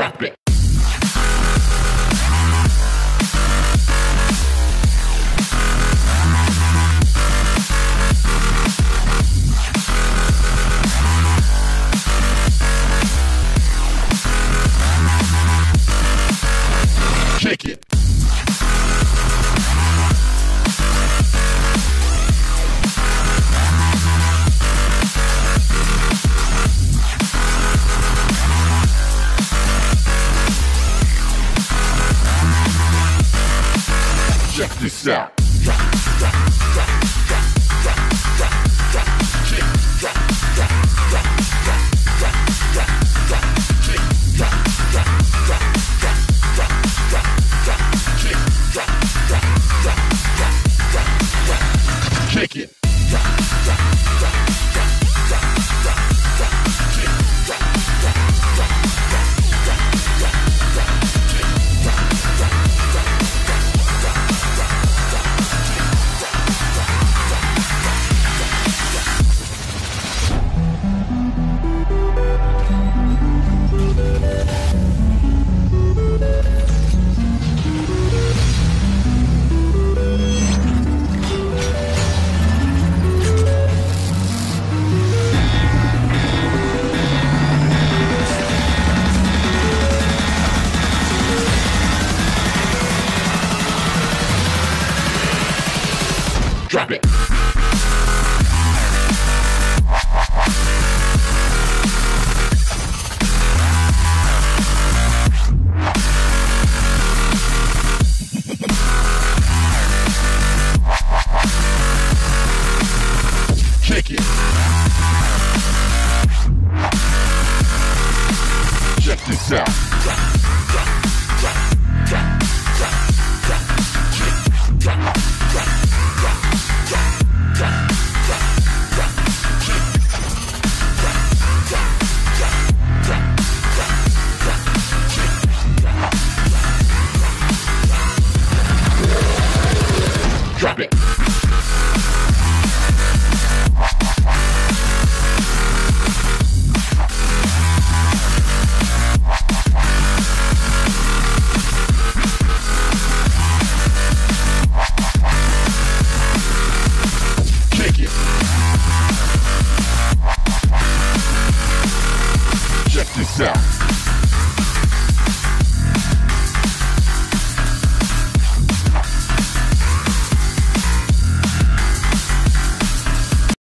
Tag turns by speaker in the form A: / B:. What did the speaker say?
A: drop it. This. Kick it. Out. Drop it. yourself.